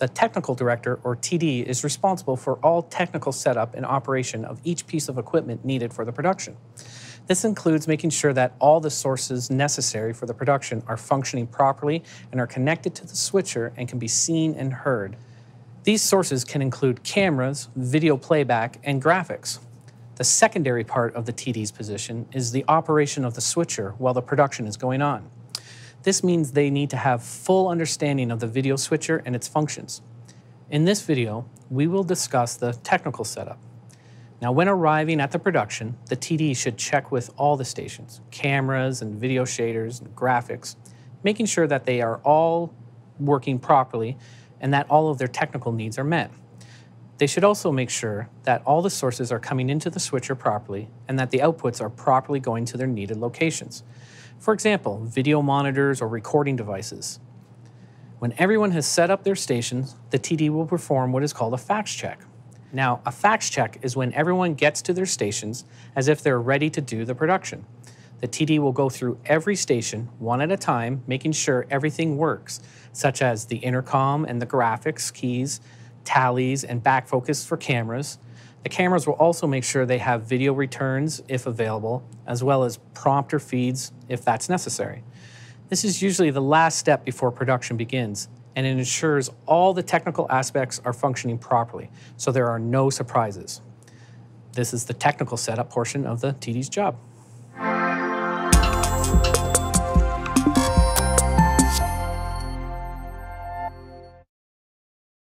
The technical director, or TD, is responsible for all technical setup and operation of each piece of equipment needed for the production. This includes making sure that all the sources necessary for the production are functioning properly and are connected to the switcher and can be seen and heard. These sources can include cameras, video playback, and graphics. The secondary part of the TD's position is the operation of the switcher while the production is going on. This means they need to have full understanding of the video switcher and its functions. In this video, we will discuss the technical setup. Now, when arriving at the production, the TD should check with all the stations, cameras and video shaders and graphics, making sure that they are all working properly and that all of their technical needs are met. They should also make sure that all the sources are coming into the switcher properly and that the outputs are properly going to their needed locations. For example, video monitors or recording devices. When everyone has set up their stations, the TD will perform what is called a fax check. Now, a fax check is when everyone gets to their stations as if they're ready to do the production. The TD will go through every station one at a time, making sure everything works, such as the intercom and the graphics keys, tallies, and back focus for cameras. The cameras will also make sure they have video returns if available, as well as prompter feeds if that's necessary. This is usually the last step before production begins, and it ensures all the technical aspects are functioning properly, so there are no surprises. This is the technical setup portion of the TD's job.